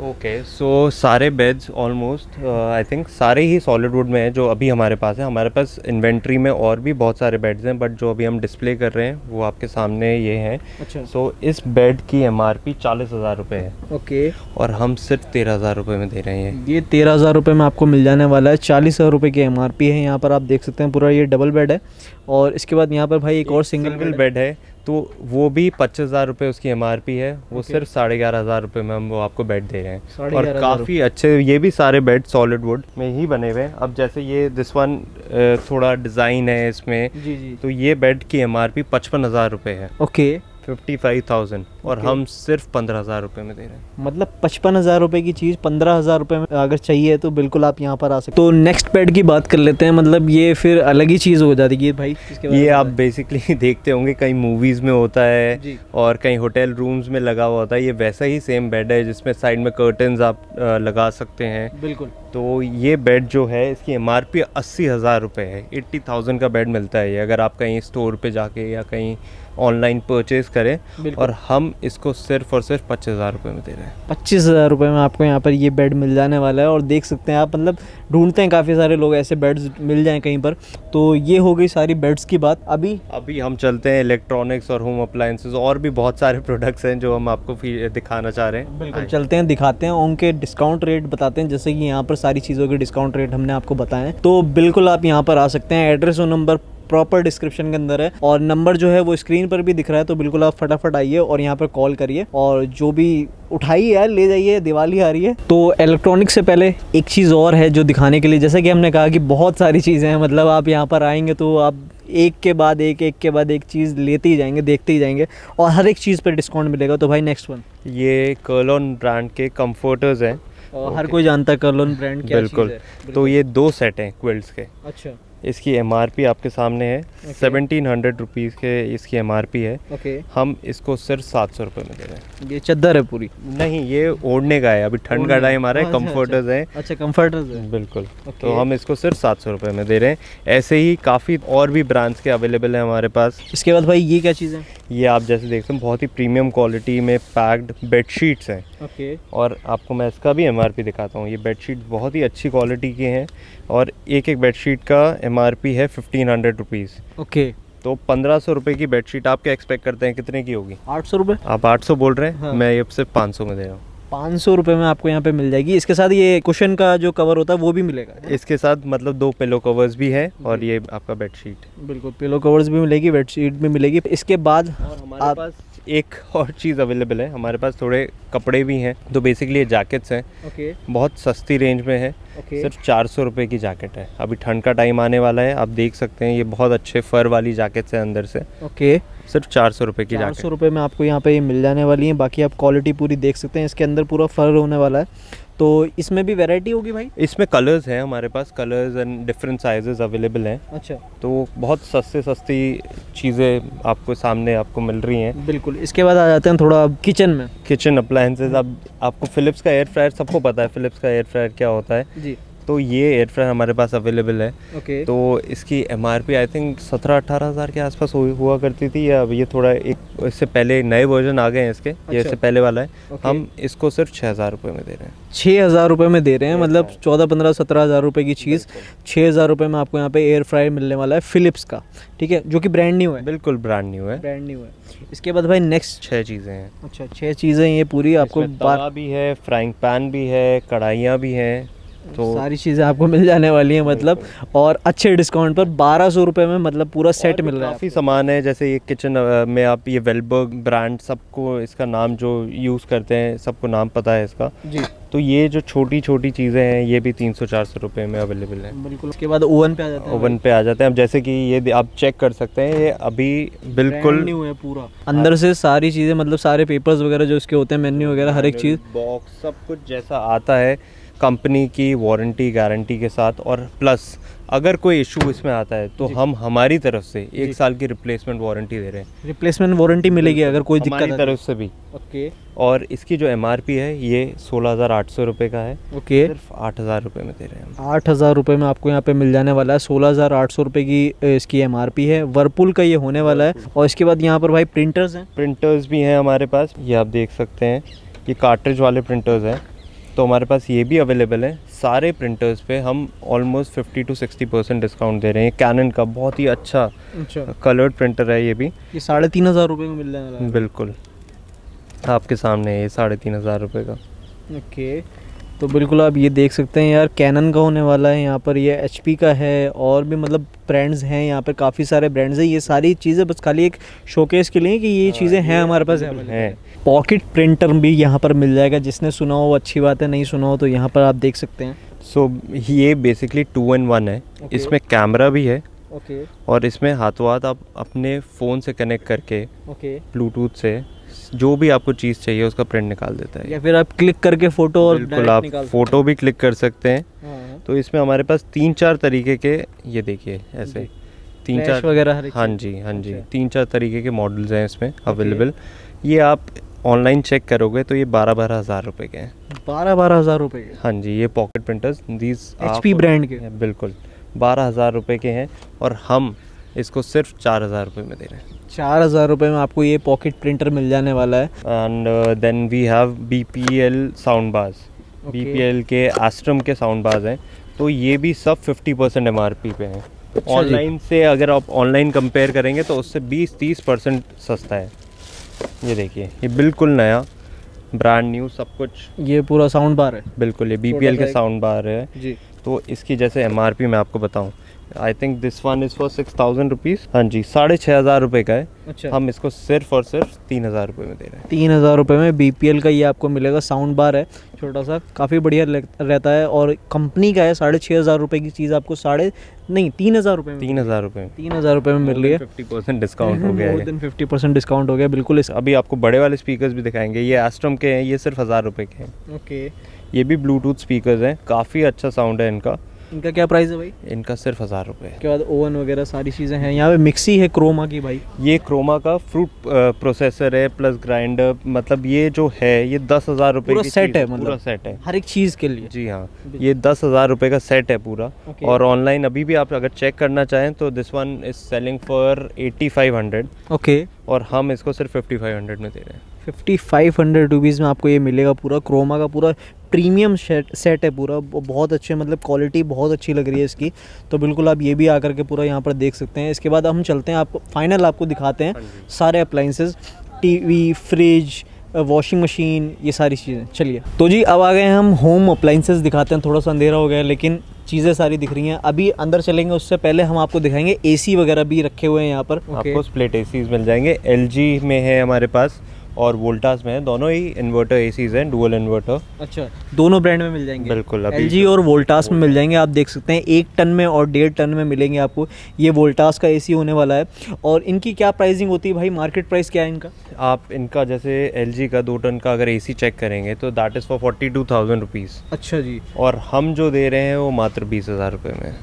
ओके सो सारे बेड्स ऑलमोस्ट आई थिंक सारे ही सॉलिड वुड में है जो अभी हमारे पास है। हमारे पास इन्वेंट्री में और भी बहुत सारे बेड्स हैं बट जो अभी हम डिस्प्ले कर रहे हैं वो आपके सामने ये हैं। अच्छा। सो so, इस बेड की एम आर पी चालीस हज़ार रुपये है। Okay okay. और हम सिर्फ़ तेरह हज़ार रुपये में दे रहे हैं। ये तेरह हज़ार रुपये में आपको मिल जाने वाला है। चालीस हज़ार रुपये की एम आर पी है। यहाँ पर आप देख सकते हैं पूरा ये डबल बेड है। और इसके बाद यहाँ पर भाई एक और सिंगल बेड है। तो वो भी पच्चीस हज़ार रुपये उसकी एमआरपी है। वो Okay. सिर्फ़ साढ़े ग्यारह हज़ार रुपये में हम वो आपको बेड दे रहे हैं। और काफ़ी अच्छे ये भी सारे बेड सॉलिड वुड में ही बने हुए हैं। अब जैसे ये दिस वन थोड़ा डिज़ाइन है इसमें। जी जी। तो ये बेड की एम आर पी पचपन हज़ार रुपये है। ओके फिफ्टी फाइव थाउज़ेंड और Okay. हम सिर्फ़ पंद्रह हज़ार रुपये में दे रहे हैं। मतलब पचपन हज़ार रुपये की चीज़ पंद्रह हज़ार रुपये में अगर चाहिए तो बिल्कुल आप यहाँ पर आ सकते तो नेक्स्ट बेड की बात कर लेते हैं मतलब ये फिर अलग ही चीज़ हो जाती है भाई ये आप बेसिकली देखते होंगे कई मूवीज़ में होता है और कहीं होटल रूम्स में लगा हुआ होता है ये वैसा ही सेम बेड है जिसमें साइड में कर्टन्स आप लगा सकते हैं। बिल्कुल। तो ये बेड जो है इसकी एम आर पी अस्सी हज़ार रुपये है। एट्टी थाउज़ेंड का बेड मिलता है ये अगर आप कहीं स्टोर पे जाके या कहीं ऑनलाइन परचेज करें और हम इसको सिर्फ़ और सिर्फ़ पच्चीस हज़ार रुपये में दे रहे हैं। पच्चीस हज़ार रुपये में आपको यहाँ पर ये बेड मिल जाने वाला है और देख सकते हैं आप मतलब ढूंढते हैं काफ़ी सारे लोग ऐसे बेड्स मिल जाएँ कहीं पर। तो ये हो गई सारी बेड्स की बात। अभी अभी हम चलते हैं इलेक्ट्रॉनिक्स और होम अप्लायंसेस और भी बहुत सारे प्रोडक्ट्स हैं जो हम आपको दिखाना चाह रहे हैं। बिल्कुल चलते हैं दिखाते हैं उनके डिस्काउंट रेट बताते हैं जैसे कि यहाँ पर सारी चीज़ों के डिस्काउंट रेट हमने आपको बताए हैं। तो बिल्कुल आप यहाँ पर आ सकते हैं एड्रेस और नंबर प्रॉपर डिस्क्रिप्शन के अंदर है। और नंबर जो है वो स्क्रीन पर भी दिख रहा है तो बिल्कुल आप फटाफट आइए और यहाँ पर कॉल करिए। और जो भी उठाइए यार ले जाइए दिवाली आ रही है। तो इलेक्ट्रॉनिक से पहले एक चीज़ और है जो दिखाने के लिए जैसे कि हमने कहा कि बहुत सारी चीज़ें हैं मतलब आप यहाँ पर आएँगे तो आप एक के बाद एक एक के बाद एक चीज़ लेते ही जाएँगे देखते ही जाएँगे और हर एक चीज़ पर डिस्काउंट मिलेगा। तो भाई नेक्स्ट वन ये कर्लोन ब्रांड के कम्फर्टर्स हैं। और हर कोई जानता है कर्लोन ब्रांड क्या बिल्कुल। चीज़ है। तो ये दो सेट हैं क्विल्ट्स के। अच्छा। इसकी एमआरपी आपके सामने है। सेवनटीन हंड्रेड रुपीज़ के इसकी एमआरपी है। ओके हम इसको सिर्फ़ सात सौ रुपये में दे रहे हैं। ये चद्दर है पूरी? नहीं ये ओढ़ने का है। अभी ठंड का टाइम आ रहा है अच्छा, कंफर्टर्स हैं। अच्छा कंफर्टर्स है। बिल्कुल. तो हम इसको सिर्फ़ सात सौ रुपये में दे रहे हैं। ऐसे ही काफ़ी और भी ब्रांड्स के अवेलेबल हैं हमारे पास। इसके बाद भाई ये क्या चीज़ है? ये आप जैसे देखते हैं बहुत ही प्रीमियम क्वालिटी में पैक्ड बेडशीट्स हैं। ओके और आपको मैं इसका भी एमआरपी दिखाता हूँ। ये बेडशीट बहुत ही अच्छी क्वालिटी के हैं और एक एक बेडशीट का एमआरपी है फिफ्टीन हंड्रेड रुपीज़ ओके तो पंद्रह सौ रुपये की बेडशीट आप क्या एक्सपेक्ट करते हैं? कितने की होगी? आठ सौ रुपये आप आठ सौ बोल रहे हैं? हाँ। मैं ये सिर्फ़ पाँच सौ में दे रहा हूँ। पाँच सौ रुपये में आपको यहाँ पे मिल जाएगी। इसके साथ ये कुशन का जो कवर होता है वो भी मिलेगा इसके साथ मतलब दो पिलो कवर्स भी हैं और ये आपका बेडशीट बिल्कुल पिलो कवर्स भी मिलेगी बेडशीट भी मिलेगी। इसके बाद हमारे आप- पास एक और चीज़ अवेलेबल है। हमारे पास थोड़े कपड़े भी हैं तो बेसिकली ये जैकेट्स हैं। ओके बहुत सस्ती रेंज में है। Okay. सिर्फ़ चार सौ रुपये की जैकेट है। अभी ठंड का टाइम आने वाला है आप देख सकते हैं ये बहुत अच्छे फर वाली जैकेट्स हैं अंदर से। Okay okay. सिर्फ़ चार सौ रुपये की चार जैकेट सौ रुपये में आपको यहाँ पे ये मिल जाने वाली है। बाकी आप क्वालिटी पूरी देख सकते हैं इसके अंदर पूरा फर होने वाला है। तो इसमें भी वैरायटी होगी भाई? इसमें कलर्स हैं हमारे पास colours and different sizes available हैं। अच्छा। तो बहुत सस्ते सस्ती चीज़ें आपको सामने आपको मिल रही हैं। बिल्कुल इसके बाद आ जाते हैं थोड़ा किचन में। किचन अप्लायंसेज अब आपको फिलिप्स का एयर फ्रायर सबको पता है फिलिप्स का एयर फ्रायर क्या होता है। जी। तो ये एयर फ्रायर हमारे पास अवेलेबल है। ओके तो इसकी M R P I think सत्रह अट्ठारह हज़ार के आसपास हुआ करती थी या अब ये थोड़ा एक इससे पहले नए वर्जन आ गए हैं इसके अच्छा। ये। इससे पहले वाला है। Okay. हम इसको सिर्फ़ छः हज़ार रुपये में दे रहे हैं। छः हज़ार रुपये में दे रहे हैं मतलब चौदह पंद्रह सत्रह हज़ार रुपये की चीज़। छः हज़ार रुपये में आपको यहाँ पे एयर फ्रायर मिलने वाला है फिलिप्स का ठीक है जो कि ब्रांड न्यू है। बिल्कुल ब्रांड न्यू है। ब्रांड न्यू है। इसके बाद भाई नेक्स्ट छः चीज़ें हैं। अच्छा छः चीज़ें ये पूरी आपको भी है फ्राइंग पैन भी है कढ़ाइयाँ भी हैं। तो सारी चीज़ें आपको मिल जाने वाली हैं मतलब। और अच्छे डिस्काउंट पर बारह सौ रुपये में मतलब पूरा सेट मिल रहा है काफ़ी सामान है जैसे ये किचन में आप ये वेलबर्ग ब्रांड सबको इसका नाम जो यूज़ करते हैं सबको नाम पता है इसका। जी। तो ये जो छोटी छोटी चीज़ें हैं ये भी तीन सौ चार सौ रुपये में अवेलेबल है। बिल्कुल उसके बाद ओवन पे आ जाते हैं। ओवन पे आ जाते हैं। अब जैसे कि ये आप चेक कर सकते हैं ये अभी बिल्कुल न्यू है पूरा। अंदर से सारी चीज़ें मतलब सारे पेपर्स वगैरह जो इसके होते हैं मेन्यू वगैरह हर एक चीज़। बॉक्स सब कुछ जैसा आता है कंपनी की वारंटी गारंटी के साथ और प्लस अगर कोई इशू इसमें आता है तो हम हमारी तरफ़ से एक साल की रिप्लेसमेंट वारंटी दे रहे हैं। रिप्लेसमेंट वारंटी मिलेगी अगर कोई दिक्कत हमारी तरफ़ से भी। ओके। और इसकी जो एमआरपी है ये सोलह हज़ार आठ सौ रुपये का है। ओके। सिर्फ़ आठ हज़ार रुपये में दे रहे हैं आठ हज़ार रुपये में आपको यहाँ पे मिल जाने वाला है। सोलह हज़ार आठ सौ रुपये की इसकी एमआरपी है। वर्पूल का ये होने वाला है। और इसके बाद यहाँ पर भाई प्रिंटर्स हैं। प्रिंटर्स भी हैं हमारे पास। ये आप देख सकते हैं ये कार्ट्रिज वाले प्रिंटर्स हैं। तो हमारे पास ये भी अवेलेबल है। सारे प्रिंटर्स पे हम ऑलमोस्ट 50 टू 60 परसेंट डिस्काउंट दे रहे हैं। कैनन का बहुत ही अच्छा अच्छा। कलर्ड प्रिंटर है ये भी। ये साढ़े तीन हज़ार रुपये का मिल रहा है। बिल्कुल। आपके सामने ये साढ़े तीन हज़ार रुपये का। ओके तो बिल्कुल आप ये देख सकते हैं यार कैनन का होने वाला है यहाँ पर ये एचपी का है और भी मतलब ब्रांड्स हैं यहाँ पर काफ़ी सारे ब्रांड्स हैं। ये सारी चीज़ें बस खाली एक शोकेस के लिए कि ये हाँ, चीज़ें हैं हमारे पास। हैं। पॉकेट प्रिंटर भी यहाँ पर मिल जाएगा जिसने सुना हो अच्छी बात है नहीं सुना हो तो यहाँ पर आप देख सकते हैं। सो so, ये बेसिकली टू इन वन है। Okay. इसमें कैमरा भी है। ओके और इसमें हाथों हाथ आप अपने फ़ोन से कनेक्ट करके ओके ब्लूटूथ से जो भी आपको चीज़ चाहिए उसका प्रिंट निकाल देता है। या फिर आप क्लिक करके फ़ोटो और बिल्कुल आप फ़ोटो भी क्लिक कर सकते हैं। हैं। हाँ, तो इसमें हमारे पास तीन चार तरीके के ये देखिए ऐसे। तीन चार वगैरह हाँ जी हाँ जी। अच्छा। तीन चार तरीके के मॉडल्स हैं इसमें अवेलेबल ये आप ऑनलाइन चेक करोगे तो ये बारह बारह हज़ार रुपये के हैं। बारह बारह हज़ार रुपये के? हाँ जी ये pocket printers these HP brand के। बिल्कुल बारह हज़ार रुपये के हैं और हम इसको सिर्फ़ चार हज़ार रुपये में दे रहे हैं। चार हज़ार रुपये में आपको ये पॉकेट प्रिंटर मिल जाने वाला है। And then we have B P L sound bars. B P L के एस्ट्रम के साउंड बाज हैं। तो ये भी सब fifty percent M R P पे हैं। ऑनलाइन से अगर आप ऑनलाइन कंपेयर करेंगे तो उससे बीस तीस परसेंट सस्ता है। ये देखिए ये बिल्कुल नया ब्रांड न्यू सब कुछ। ये पूरा साउंड बार है। बिल्कुल ये बी पी एल के साउंड बार है। जी। तो इसकी जैसे एम आर पी मैं आपको बताऊँ I think this one is for six thousand rupees हाँ जी साढ़े छः हज़ार रुपये का है। अच्छा। हम इसको सिर्फ़ और सिर्फ़ तीन हज़ार रुपये में दे रहे हैं। तीन हज़ार रुपये में बीपीएल का ये आपको मिलेगा साउंड बार है छोटा सा। काफ़ी बढ़िया रहता है और कंपनी का है साढ़े छः हज़ार रुपये की चीज़ आपको साढ़े नहीं तीन हज़ार रुपये तीन हज़ार रुपये में। तीन हज़ार रुपये में मिल रही है। फिफ्टी परसेंट डिस्काउंट हो गया है फिफ्टी परसेंट डिस्काउंट हो गया बिल्कुल इस अभी आपको बड़े वाले स्पीकर्स भी दिखाएँगे। ये एस्ट्रम के हैं ये सिर्फ़ हज़ार रुपये के हैं। ओके ये भी ब्लूटूथ स्पीकर्स हैं। काफ़ी अच्छा साउंड है इनका। इनका क्या प्राइस है भाई? इनका सिर्फ़ हज़ार रुपये उसके बाद ओवन वगैरह सारी चीज़ें हैं। यहाँ पे मिक्सी है क्रोमा की भाई। ये क्रोमा का फ्रूट प्रोसेसर है प्लस ग्राइंडर मतलब ये जो है ये दस हज़ार रुपये की चीज़ है पूरा मतलब। सेट है। हर एक चीज़ के लिए। जी हाँ ये दस हज़ार रुपये का सेट है पूरा। और ऑनलाइन अभी भी आप अगर चेक करना चाहें तो this one is selling for eighty five hundred okay और हम इसको सिर्फ़ फिफ्टी फाइव हंड्रेड में दे रहे हैं। फिफ्टी फाइव हंड्रेड रुपीज़ में आपको ये मिलेगा पूरा क्रोमा का पूरा प्रीमियम सेट सेट है पूरा। बहुत अच्छे मतलब क्वालिटी बहुत अच्छी लग रही है इसकी। तो बिल्कुल आप ये भी आकर के पूरा यहाँ पर देख सकते हैं। इसके बाद हम चलते हैं आपको फाइनल आपको दिखाते हैं सारे जी। सारे वी टीवी फ्रिज वॉशिंग मशीन ये सारी चीज़ें। चलिए। तो जी अब आ गए हम होम अप्लाइंसेस दिखाते हैं थोड़ा सा अंधेरा हो गया लेकिन चीज़ें सारी दिख रही हैं। अभी अंदर चलेंगे उससे पहले हम आपको दिखाएँगे एसी वगैरह भी रखे हुए हैं यहाँ पर। आपको स्प्लिट एसीज मिल जाएँगे। एलजी में है हमारे पास। और वोल्टास में है। दोनों ही इन्वर्टर ए सीज हैं डुअल इन्वर्टर अच्छा दोनों ब्रांड में मिल जाएँगे। बिल्कुल, एल और वोल्टास में मिल जाएँगे। आप देख सकते हैं एक टन में और डेढ़ टन में मिलेंगे आपको। ये वोल्टास का ए सी होने वाला है। और इनकी क्या प्राइसिंग होती है भाई? मार्केट प्राइस क्या है इनका? आप इनका जैसे एल जी का दो टन का अगर ए सी चेक करेंगे तो that is for forty two thousand rupees अच्छा जी। और हम जो दे रहे हैं वो मात्र बीस हज़ार रुपये में।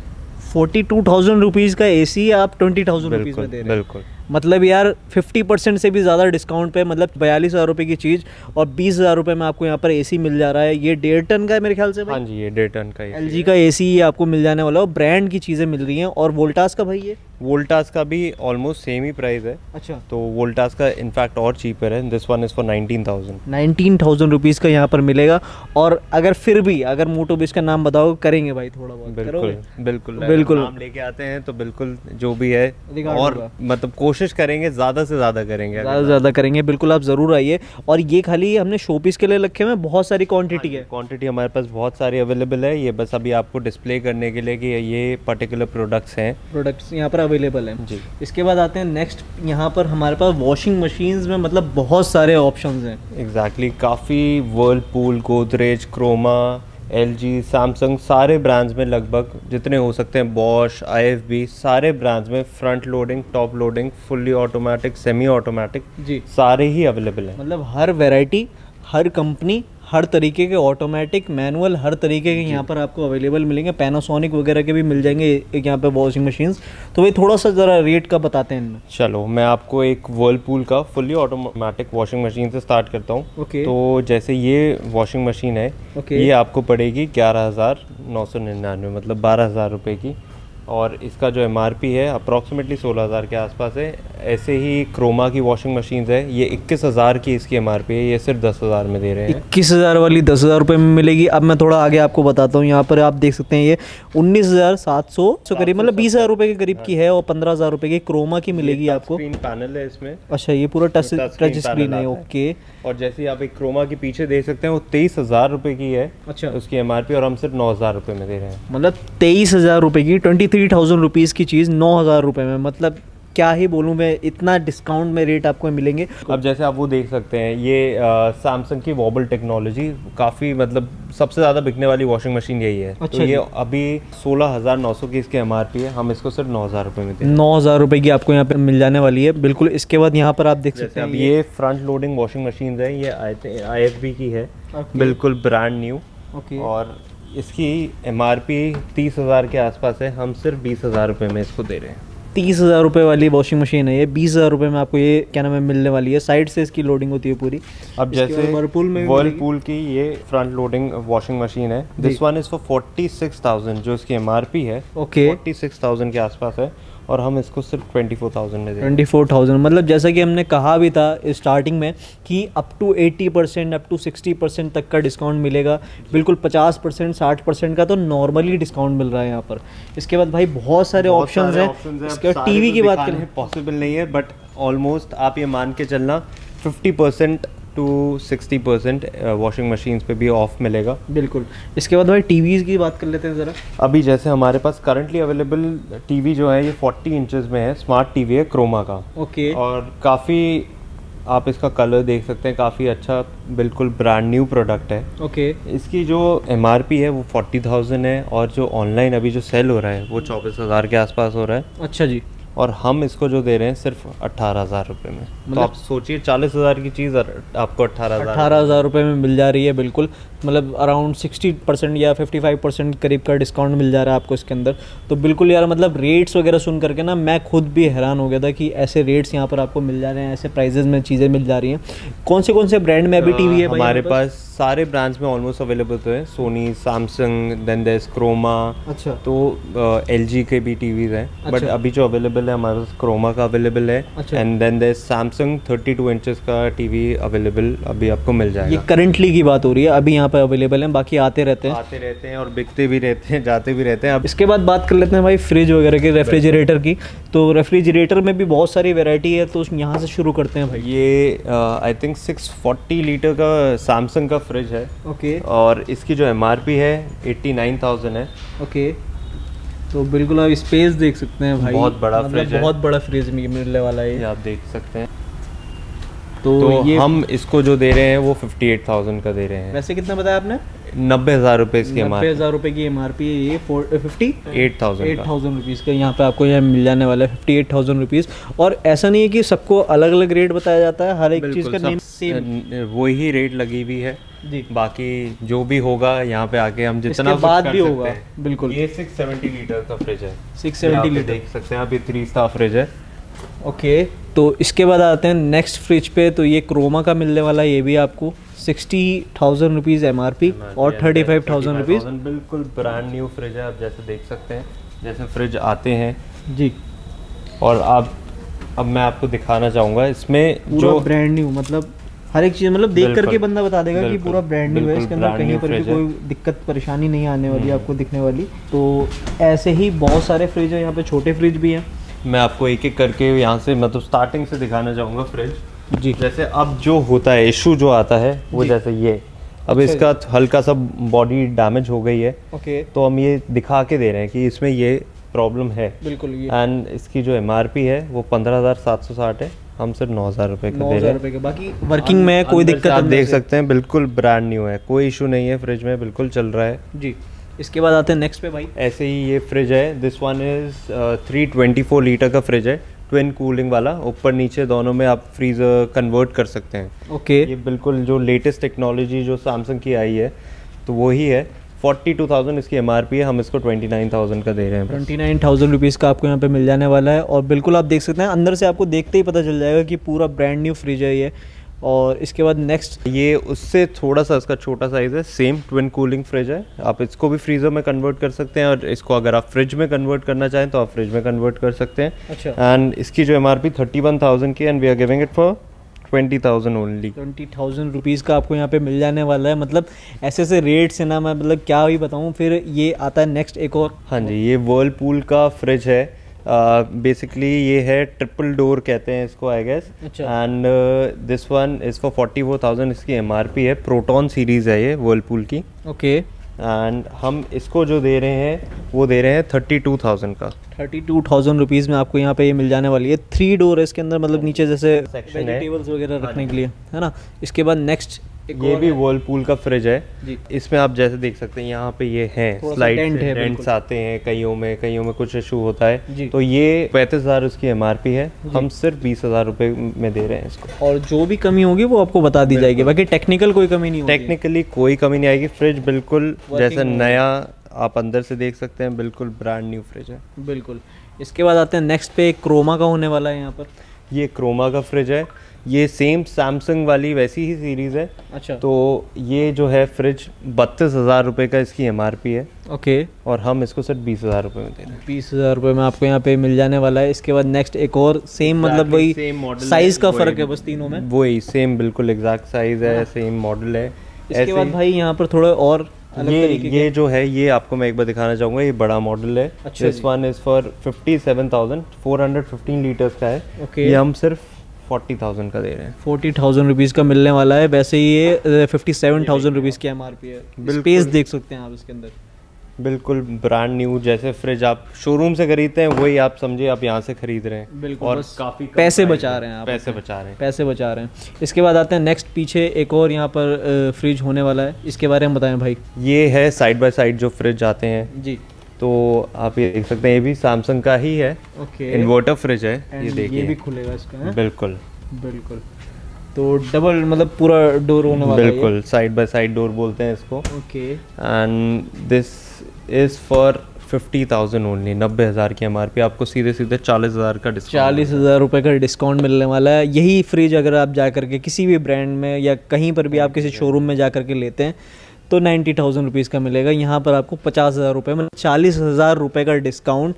फोर्टी टू थाउज़ेंड रुपीज़ का ए सी आप ट्वेंटी थाउज़ेंड रुपीज़ बिल्कुल में दे रहे हैं। बिल्कुल। मतलब यार फिफ्टी परसेंट से भी ज़्यादा डिस्काउंट पे मतलब बयालीस हज़ार रुपये की चीज़ और बीस हज़ार रुपये में आपको यहाँ पर एसी मिल जा रहा है। ये डेढ़ टन का है मेरे ख्याल से हाँ जी ये डेढ़ टन का एल जी का ए सी आपको मिल जाने वाला है और ब्रांड की चीज़ें मिल रही हैं। और वोल्टास का भाई ये? वोल्टास का भी ऑलमोस्ट सेम ही प्राइस है। अच्छा। तो वोल्टास का इनफैक्ट और चीपर है। This one is for nineteen thousand nineteen thousand rupees का यहाँ पर मिलेगा। और अगर फिर भी अगर मोटो बिस का नाम बताओ करेंगे भाई थोड़ा बहुत। बिल्कुल बिल्कुल। बिल्कुल। नाम लेके आते हैं तो बिल्कुल जो भी है और मतलब कोशिश करेंगे ज़्यादा से ज़्यादा करेंगे। ज़्यादा से ज़्यादा करेंगे बिल्कुल आप ज़रूर आइए। और ये खाली हमने शो पीस के लिए रखे हुए बहुत सारी क्वान्टिटी है क्वांटिटी हमारे पास बहुत सारी अवेलेबल है। ये बस अभी आपको डिस्प्ले करने के लिए कि ये पर्टिकुलर प्रोडक्ट्स हैं। प्रोडक्ट्स यहाँ पर अवेलेबल हैं। जी। इसके बाद आते हैं नेक्स्ट यहाँ पर हमारे पास वॉशिंग मशीन्स में मतलब बहुत सारे ऑप्शंस हैं। एग्जैक्टली exactly, काफ़ी Whirlpool Godrej Croma L G Samsung सारे ब्रांड्स में लगभग जितने हो सकते हैं बॉश आई एफ़ बी सारे ब्रांड्स में front loading top loading fully automatic semi automatic जी। सारे ही अवेलेबल हैं। मतलब हर वेराइटी हर कंपनी हर तरीके के ऑटोमेटिक मैनुअल हर तरीके के यहाँ पर आपको अवेलेबल मिलेंगे। पैनासोनिक वगैरह के भी मिल जाएँगे यहाँ पे वॉशिंग मशीन्स तो भाई थोड़ा सा ज़रा रेट का बताते हैं इनमें। चलो मैं आपको एक वर्लपूल का फुल्ली ऑटोमेटिक वॉशिंग मशीन से स्टार्ट करता हूँ। ओके तो जैसे ये वॉशिंग मशीन है ओके ये आपको पड़ेगी ग्यारह हज़ार नौ सौ निन्यानवे मतलब बारह हज़ार रुपये की। और इसका जो एमआरपी है अप्रॉक्सीमेटली सोलह हज़ार के आसपास है। ऐसे ही क्रोमा की वॉशिंग मशीन है। ये इक्कीस हज़ार की इसकी एमआरपी है। ये सिर्फ़ दस हज़ार में दे रहे हैं। इक्कीस हज़ार वाली दस हज़ार रुपये में मिलेगी। अब मैं थोड़ा आगे आपको बताता हूँ। यहाँ पर आप देख सकते हैं ये उन्नीस हज़ार सात सौ करीब मतलब बीस हज़ार रुपये के करीब की है और पंद्रह हज़ार रुपये की क्रोमा की मिलेगी आपको। स्क्रीन पैनल है इसमें। अच्छा ये पूरा टच टच टच स्क्रीन है ओके। और जैसे आप एक क्रोमा के पीछे देख सकते हैं वो तेईस हज़ार रुपये की है अच्छा। उसकी एमआरपी और हम सिर्फ़ नौ हज़ार रुपये में दे रहे हैं। मतलब तेईस हज़ार रुपये की ट्वेंटी थ्री थाउज़ेंड रुपीज़ की चीज़ नौ हज़ार रुपये में। मतलब क्या ही बोलूँ मैं इतना डिस्काउंट में रेट आपको मिलेंगे। अब जैसे आप वो देख सकते हैं ये सैमसंग की वॉबल टेक्नोलॉजी काफ़ी मतलब सबसे ज़्यादा बिकने वाली वॉशिंग मशीन यही है। अच्छा तो ये अभी सोलह हज़ार नौ सौ की इसकी एम है। हम इसको सिर्फ़ नौ हज़ार रुपये में नौ हज़ार रुपये की आपको यहाँ पे मिल जाने वाली है। बिल्कुल इसके बाद यहाँ पर आप देख सकते हैं ये फ्रंट लोडिंग वॉशिंग मशीन है ये आई की है। बिल्कुल ब्रांड न्यू और इसकी एम आर पी तीस हज़ार के आसपास है। हम सिर्फ़ बीस हज़ार रुपये में इसको दे रहे हैं। तीस हज़ार रुपये वाली वॉशिंग मशीन है ये। बीस हज़ार रुपये में आपको ये क्या नाम है मिलने वाली है। साइड से इसकी लोडिंग होती है पूरी। अब जैसे वर्लपूल में वर्लपूल की ये फ्रंट लोडिंग वॉशिंग मशीन है। This one is for forty six thousand जो इसकी एम आर पी है। ओके फोर्टी सिक्स थाउज़ेंड के आसपास है। और हम इसको सिर्फ़ ट्वेंटी फोर थाउज़ेंड में ट्वेंटी फोर थाउज़ेंड मतलब जैसा कि हमने कहा भी था स्टार्टिंग में कि up to eighty percent up to sixty percent तक का डिस्काउंट मिलेगा। बिल्कुल पचास परसेंट साठ परसेंट का तो नॉर्मली डिस्काउंट मिल रहा है यहाँ पर। इसके बाद भाई बहुत सारे ऑप्शन हैं। बाद सारे टीवी तो की बात करें। पॉसिबल नहीं है बट ऑलमोस्ट आप ये मान के चलना fifty percent to sixty percent washing machine पे भी ऑफ़ मिलेगा। बिल्कुल। इसके बाद भाई टीवीज़ की बात कर लेते हैं ज़रा। अभी जैसे हमारे पास करंटली अवेलेबल टीवी जो है ये 40 इंचेस में है स्मार्ट टीवी है क्रोमा का। Okay okay. और काफ़ी आप इसका कलर देख सकते हैं काफ़ी अच्छा बिल्कुल ब्रांड न्यू प्रोडक्ट है। Okay okay. इसकी जो एमआरपी है वो फोर्टी थाउज़ेंड है और जो ऑनलाइन अभी जो सेल हो रहा है वो चौबीस हज़ार के आसपास हो रहा है। अच्छा जी। और हम इसको जो दे रहे हैं सिर्फ़ अट्ठारह हज़ार रुपये में। तो मतलब- आप सोचिए चालीस हज़ार की चीज़ आपको अट्ठारह हज़ार। अठारह हज़ार रुपये में मिल जा रही है बिल्कुल। मतलब अराउंड सिक्सटी परसेंट या फिफ्टी फाइव परसेंट करीब का डिस्काउंट मिल जा रहा है आपको इसके अंदर। तो बिल्कुल यार मतलब रेट्स वगैरह सुन करके ना मैं खुद भी हैरान हो गया था कि ऐसे रेट्स यहाँ पर आपको मिल जा रहे हैं ऐसे प्राइजेज में चीज़ें मिल जा रही हैं। कौन से कौन से ब्रांड में अभी टीवी है हमारे पास सारे ब्रांड्स में ऑलमोस्ट अवेलेबल तो है। Sony Samsung then these Croma अच्छा। तो एल जी के भी टीवीज हैं। बट अच्छा। अभी जो अवेलेबल है हमारे पास क्रोमा का अवेलेबल है। अच्छा। And then this Samsung thirty two inches का टीवी अवेलेबल अभी आपको मिल जाएगा। ये करंटली की बात हो रही है अभी यहाँ पर अवेलेबल है बाकी आते रहते हैं। आते रहते हैं और बिकते भी रहते हैं जाते भी रहते हैं। अब इसके बाद बात कर लेते हैं भाई फ्रिज वगैरह की रेफ्रिजरेटर की। तो रेफ्रिजरेटर में भी बहुत सारी वैरायटी है तो यहाँ से शुरू करते हैं भाई। ये आई थिंक 640 लीटर का सैमसंग का फ्रिज है। ओके। और इसकी जो एमआरपी है 89,000 है। ओके। तो बिल्कुल आप स्पेस देख सकते हैं भाई। बहुत बड़ा मतलब फ्रिज है। बहुत बड़ा फ्रिज मिलने वाला है आप देख सकते हैं। तो, तो ये हम इसको जो दे रहे हैं वो 58,000 का दे रहे हैं। वैसे कितना बताया आपने? नब्बे हज़ार रुपये इसकी नब्बे हज़ार रुपये की एम आर पी ये fifty eight thousand eight thousand rupees का यहाँ पे आपको यहाँ मिल जाने वाला है फिफ्टी एट थाउज़ेंड रुपीज़ और ऐसा नहीं है कि सबको अलग अलग रेट बताया जाता है हर एक चीज़ का नेम सेम वही रेट लगी हुई है। जी। बाकी जो भी होगा यहाँ पे आके हम जितना बाद भी होगा, बिल्कुल। ये 670 लीटर का फ्रिज है। सिक्स सेवेंटी लीटर देख सकते हैं आप ये थ्री स्टार फ्रिज है। ओके तो इसके बाद आते हैं नेक्स्ट फ्रिज पे तो ये क्रोमा का मिलने वाला है ये भी आपको sixty thousand rupees M R P और थर्टी फाइव थाउज़ेंड रुपीज़ बिल्कुल ब्रांड न्यू फ्रिज है आप जैसे देख सकते हैं जैसे फ्रिज आते हैं। जी। और आप अब मैं आपको दिखाना चाहूँगा इसमें जो ब्रांड न्यू मतलब हर एक चीज़ मतलब देख करके बंदा बता देगा कि पूरा ब्रांड न्यू है इसके अंदर कहीं पर भी। हम्म। कोई दिक्कत परेशानी नहीं आने वाली आपको दिखने वाली। तो ऐसे ही बहुत सारे फ्रिज है यहाँ पे छोटे फ्रिज भी हैं। मैं आपको एक एक करके यहाँ से मतलब स्टार्टिंग से दिखाना चाहूँगा फ्रिज जी। जैसे अब जो होता है इशू जो आता है वो जैसे ये। अब अच्छा इसका हल्का सा बॉडी डैमेज हो गई है। ओके तो हम ये दिखा के दे रहे हैं कि इसमें ये प्रॉब्लम है। बिल्कुल ये। एंड इसकी जो एमआरपी है वो पंद्रह हज़ार सात सौ साठ है। हम सिर्फ़ नौ हज़ार रुपये का दे रहे हैं। के। बाकी वर्किंग में कोई दिक्कत आप देख सकते हैं बिल्कुल ब्रांड न्यू है। कोई इशू नहीं है फ्रिज में बिल्कुल चल रहा है। जी। इसके बाद आते हैं नेक्स्ट पे भाई। ऐसे ही ये फ्रिज है। This one is three twenty four litre का फ्रिज है। ट्विन कूलिंग वाला। ऊपर नीचे दोनों में आप फ्रीजर कन्वर्ट कर सकते हैं। Okay okay. ये बिल्कुल जो लेटेस्ट टेक्नोलॉजी जो सैमसंग की आई है तो वही है फोर्टी टू थाउज़ेंड इसकी एम आर पी है। हम इसको ट्वेंटी नाइन थाउज़ेंड का दे रहे हैं ट्वेंटी नाइन थाउज़ेंड रुपीज़ का आपको यहाँ पे मिल जाने वाला है। और बिल्कुल आप देख सकते हैं अंदर से आपको देखते ही पता चल जाएगा कि पूरा ब्रांड न्यू फ्रिज है ये। और इसके बाद नेक्स्ट ये उससे थोड़ा सा इसका छोटा साइज़ है सेम ट्विन कूलिंग फ्रिज है। आप इसको भी फ्रीज़र में कन्वर्ट कर सकते हैं और इसको अगर आप फ्रिज में कन्वर्ट करना चाहें तो आप फ्रिज में कन्वर्ट कर सकते हैं। अच्छा। एंड इसकी जो M R P thirty one thousand की and we are giving it for twenty thousand only twenty thousand rupees का आपको यहाँ पे मिल जाने वाला है। मतलब ऐसे ऐसे रेट्स है ना मैं मतलब क्या ही बताऊँ फिर ये आता है नेक्स्ट एक और। हाँ जी ये वर्लपूल का फ्रिज है। बेसिकली ये है ट्रिपल डोर कहते हैं इसको I guess. And this one is for forty four thousand इसकी एम आर पी है. प्रोटॉन सीरीज़ है ये वर्लपूल की. ओके एंड हम इसको जो दे रहे हैं वो दे रहे हैं थर्टी टू थाउज़ेंड का. थर्टी टू थाउज़ेंड रुपीज़ में आपको यहाँ पे ये मिल जाने वाली है. थ्री डोर है इसके अंदर मतलब नीचे जैसे वेजिटेबल्स वगैरह रखने के लिए है ना? इसके बाद नेक्स्ट ये भी वर्लपूल का फ्रिज है। इसमें आप जैसे देख सकते हैं यहाँ पे ये हैं स्लाइड है, आते हैं कईयों में कईयों में कुछ इशू होता है। तो ये पैंतीस हज़ार उसकी एम आर पी है। हम सिर्फ़ बीस हज़ार रुपये में दे रहे हैं इसको। और जो भी कमी होगी वो आपको बता दी जाएगी। बाकी टेक्निकल कोई कमी नहीं टेक्निकली कोई कमी नहीं आएगी। फ्रिज बिल्कुल जैसे नया आप अंदर से देख सकते हैं बिल्कुल ब्रांड न्यू फ्रिज है। बिल्कुल। इसके बाद आते हैं नेक्स्ट पे क्रोमा का होने वाला है यहाँ पर। ये क्रोमा का फ्रिज है। ये सेम सैमसंग वाली वैसी ही सीरीज़ है। अच्छा। तो ये जो है फ्रिज बत्तीस हज़ार रुपये का इसकी एम आर पी है। ओके और हम इसको सिर्फ़ बीस हज़ार रुपये में दे रहे हैं बीस हज़ार रुपये में आपको यहाँ पे मिल जाने वाला है। इसके बाद नेक्स्ट एक और सेम मतलब वही साइज़ का फ़र्क है बस तीनों में। वही सेम बिल्कुल एग्जैक्ट साइज़ है सेम मॉडल है। इसके बाद भाई यहाँ पर थोड़ा और ये ये जो है ये आपको मैं एक बार दिखाना चाहूँगा ये बड़ा मॉडल है। This one is for fifty seven thousand four hundred fifteen litres का है. ये हम सिर्फ़ फोर्टी थाउज़ेंड का दे रहे हैं। फोर्टी थाउज़ेंड रुपीज़ का मिलने वाला है। वैसे ये फिफ्टी सेवन थाउज़ेंड रुपीज़ की एम आर पी है। स्पेस देख सकते हैं आप इसके अंदर। बिल्कुल ब्रांड न्यू जैसे फ्रिज आप शोरूम से खरीदते हैं वही आप समझिए आप यहाँ से खरीद रहे हैं। बिल्कुल, और काफ़ी पैसे बचा रहे हैं आप पैसे बचा रहे हैं। पैसे बचा रहे हैं। इसके बाद आते हैं नेक्स्ट पीछे एक और यहाँ पर फ्रिज होने वाला है। इसके बारे में बताएँ भाई। ये है साइड बाय साइड जो फ्रिज आते हैं। जी। तो आप ये देख सकते हैं ये भी सैमसंग का ही है। ओके इन्वर्टर फ्रिज है ये ये भी खुलेगा इसका हैं? बिल्कुल। बिल्कुल। तो डबल मतलब पूरा डोर होने वाला है बिल्कुल साइड बाय साइड डोर बोलते हैं इसको। Okay and this is for fifty thousand only नब्बे हज़ार की एम आर पी आपको सीधे सीधे चालीस हज़ार का डिस्काउंट चालीस हज़ार रुपये का डिस्काउंट मिलने वाला है। यही फ्रिज अगर आप जा करके किसी भी ब्रांड में या कहीं पर भी आप किसी शोरूम में जा करके लेते हैं तो नाइन्टी थाउज़ेंड रुपीज़ का मिलेगा। यहाँ पर आपको पचास हज़ार रुपये मतलब चालीस हज़ार रुपये का डिस्काउंट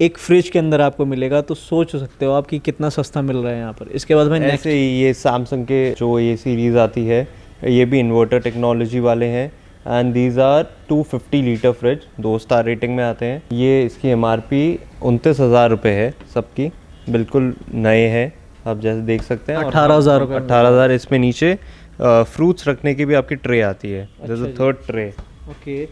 एक फ्रिज के अंदर आपको मिलेगा। तो सोच सकते हो आप कि कितना सस्ता मिल रहा है यहाँ पर। इसके बाद भाई ऐसे ये सैमसंग के जो ये सीरीज़ आती है ये भी इन्वर्टर टेक्नोलॉजी वाले हैं। And these are 250 litre fridge दो स्टार रेटिंग में आते हैं। ये इसकी एम आर पी उनतीस हज़ार रुपये है सबकी। बिल्कुल नए हैं। आप जैसे देख सकते हैं। 18,000 हज़ार में। अट्ठारह हज़ार इसमें नीचे। फ्रूट्स रखने की भी आपकी ट्रे आती है। जैसे थर्ड ट्रे ओके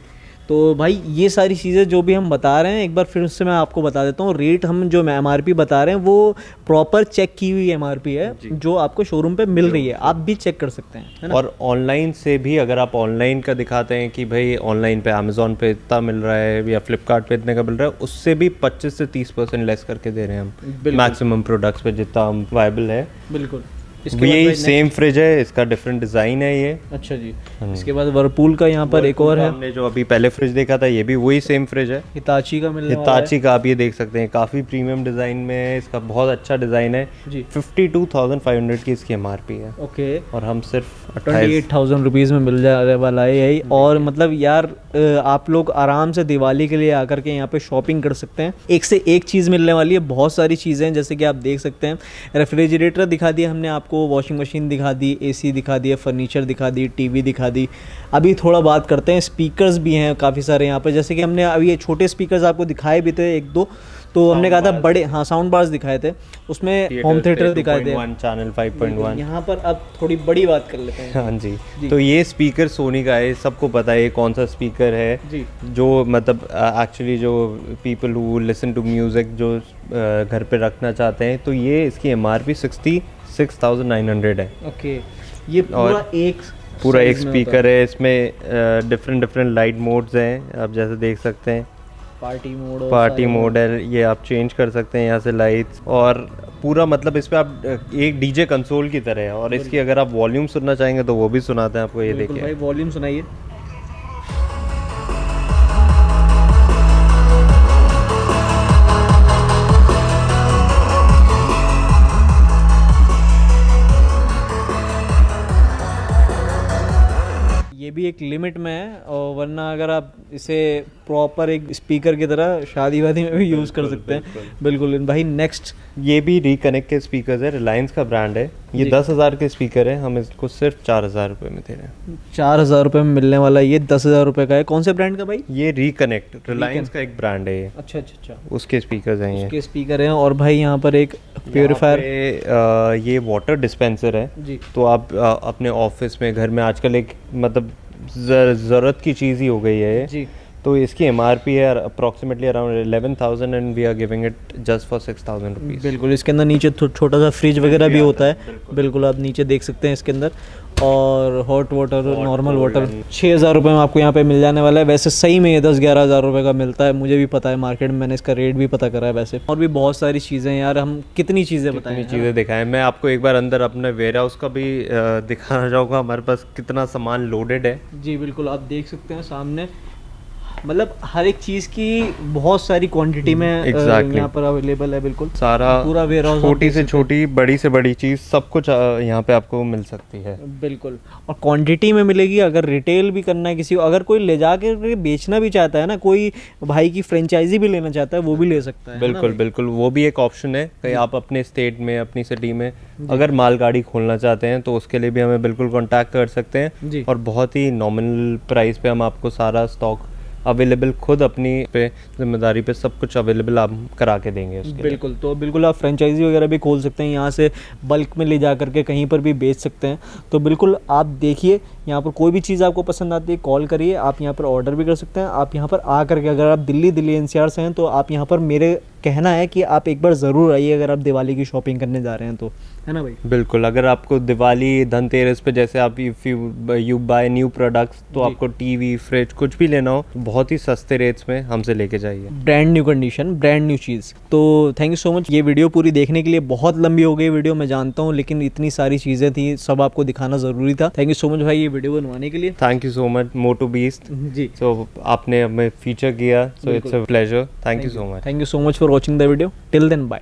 तो भाई ये सारी चीज़ें जो भी हम बता रहे हैं एक बार फिर उससे मैं आपको बता देता हूँ। रेट हम जो एम आर पी बता रहे हैं वो प्रॉपर चेक की हुई एम आर पी है जो। आपको शोरूम पे मिल रही है। आप भी चेक कर सकते हैं है ना? और ऑनलाइन से भी अगर आप ऑनलाइन का दिखाते हैं कि भाई ऑनलाइन पे अमेजोन पे इतना मिल रहा है या फ्लिपकार्ट इतने का मिल रहा है उससे भी 25 से 30 परसेंट लेस करके दे रहे हैं हम। मैक्सिमम प्रोडक्ट्स पे जितना हम वायबल है। बिल्कुल। इसके यही सेम फ्रिज है इसका डिफरेंट डिज़ाइन है ये। अच्छा जी। इसके बाद वर्लपूल का यहाँ पर एक और है। हमने जो अभी पहले फ्रिज देखा था ये भी वही सेम फ्रिज है। हिताची का मिलने हिताची का आप ये देख सकते हैं काफ़ी प्रीमियम डिज़ाइन में है इसका बहुत अच्छा डिज़ाइन है। जी। 52,500 की इसकी एम आर पी है। ओके और हम सिर्फ़ ट्वेंटी एट थाउज़ेंड रुपीज़ में मिल जाने वाला है यही। और मतलब यार आप लोग आराम से दिवाली के लिए आकर के यहाँ पे शॉपिंग कर सकते हैं। एक से एक चीज़ मिलने वाली है बहुत सारी चीज़ें हैं जैसे कि आप देख सकते हैं। रेफ्रिजरेटर दिखा दिया हमने आपको। वॉशिंग मशीन दिखा दी एसी दिखा दिया फर्नीचर दिखा दी टीवी दिखा दी। अभी थोड़ा बात करते हैं स्पीकर्स भी हैं काफ़ी सारे यहाँ पर। जैसे कि हमने अभी ये छोटे स्पीकर्स आपको दिखाए भी थे एक दो तो हमने कहा था बड़े हाँ साउंड बार्स दिखाए थे। उसमें होम थिएटर दिखाए थे। चैनल 5.1 यहाँ पर अब थोड़ी बड़ी बात कर लेते हैं। हाँ जी। जी। तो ये स्पीकर सोनी का है सबको पता है कौन सा स्पीकर है। जी। जो मतलब एक्चुअली जो people who listen to music जो घर पे रखना चाहते हैं तो ये इसकी M R P sixty six thousand nine hundred है। ओके। ये पूरा एक पूरा एक स्पीकर है। इसमें डिफरेंट डिफरेंट लाइट मोड्स हैं आप जैसे देख सकते हैं। पार्टी मोड पार्टी मोड है ये आप चेंज कर सकते हैं यहाँ से लाइट्स और पूरा मतलब इस पे आप एक डीजे कंसोल की तरह है। और इसकी अगर आप वॉल्यूम सुनना चाहेंगे तो वो भी सुनाते हैं आपको ये देखिए। भाई वॉल्यूम सुनाइए। भी एक लिमिट में है और वरना अगर आप इसे प्रॉपर एक स्पीकर की तरह शादी वादी में भी यूज़ कर सकते हैं। बिल्कुल। भाई नेक्स्ट ये भी रिकनेक्ट के स्पीकर है रिलायंस का ब्रांड है। ये दस हज़ार के स्पीकर है हम इसको सिर्फ़ चार हज़ार रुपये में दे रहे हैं। चार हज़ार रुपये में मिलने वाला ये दस हज़ार रुपये का है। कौन से ब्रांड का भाई? ये रिकनेक्ट रिलायंस का एक ब्रांड है। अच्छा अच्छा अच्छा। उसके स्पीकर्स हैं ये। उसके स्पीकर हैं और भाई यहाँ पर एक प्योरीफायर ये वाटर डिस्पेंसर है। जी। तो आप अपने ऑफ़िस में घर में आजकल एक मतलब ज़रूरत की चीज़ ही हो गई है। जी। तो इसकी एम आर पी है approximately around eleven thousand and we are giving it just for six thousand rupees बिल्कुल इसके अंदर नीचे छोटा सा फ्रिज वगैरह भी होता है। बिल्कुल आप नीचे देख सकते हैं इसके अंदर। और हॉट वाटर नॉर्मल वाटर छः हज़ार रुपये में आपको यहाँ पे मिल जाने वाला है। वैसे सही में ये दस ग्यारह हज़ार रुपये का मिलता है मुझे भी पता है मार्केट में मैंने इसका रेट भी पता करा है वैसे। और भी बहुत सारी चीज़ें हैं यार हम कितनी चीज़ें बताएँ कितनी चीज़ें दिखाएँ। मैं आपको एक बार अंदर अपने वेयर हाउस का भी दिखाना चाहूँगा हमारे पास कितना सामान लोडेड है। जी बिल्कुल आप देख सकते हैं सामने। मतलब हर एक चीज़ की बहुत सारी क्वांटिटी में Exactly. यहाँ पर अवेलेबल है बिल्कुल। सारा पूरा warehouse आप छोटी से छोटी बड़ी से बड़ी चीज़ सब कुछ यहाँ पे आपको मिल सकती है। बिल्कुल। और क्वांटिटी में मिलेगी अगर रिटेल भी करना है किसी को अगर कोई ले जा के बेचना भी चाहता है ना कोई भाई की फ्रेंचाइजी भी लेना चाहता है वो भी ले सकता है बिल्कुल बिल्कुल। वो भी एक ऑप्शन है कहीं आप अपने स्टेट में अपनी सिटी में अगर मालगाड़ी खोलना चाहते हैं तो उसके लिए भी हमें बिल्कुल कांटेक्ट कर सकते हैं। और बहुत ही नॉमिनल प्राइस पे हम आपको सारा स्टॉक अवेलेबल खुद अपनी पे ज़िम्मेदारी पे सब कुछ अवेलेबल आप करा के देंगे उसके। बिल्कुल तो बिल्कुल आप फ्रेंचाइजी वगैरह भी खोल सकते हैं, यहाँ से बल्क में ले जा करके कहीं पर भी बेच सकते हैं तो बिल्कुल आप देखिए, यहाँ पर कोई भी चीज़ आपको पसंद आती है कॉल करिए, आप यहाँ पर ऑर्डर भी कर सकते हैं आप यहाँ पर आ करके अगर आप दिल्ली दिल्ली एनसीआर से हैं तो आप यहाँ पर मेरे कहना है कि आप एक बार ज़रूर आइए अगर आप दिवाली की शॉपिंग करने जा रहे हैं तो। है ना भाई? बिल्कुल अगर आपको दिवाली धनतेरस पे जैसे आप if you you buy new products तो आपको टीवी फ्रिज कुछ भी लेना हो बहुत ही सस्ते रेट्स में हमसे लेके जाइए। Brand new condition brand new चीज़ तो थैंक यू सो मच ये वीडियो पूरी देखने के लिए बहुत लंबी हो गई वीडियो मैं जानता हूँ लेकिन इतनी सारी चीज़ें थी सब आपको दिखाना ज़रूरी था। थैंक यू सो मच भाई ये वीडियो बनवाने के लिए। Thank you so much Moto Beast ji. So आपने हमें फीचर किया so it's a pleasure thank you so much thank you so much for watching the video till then bye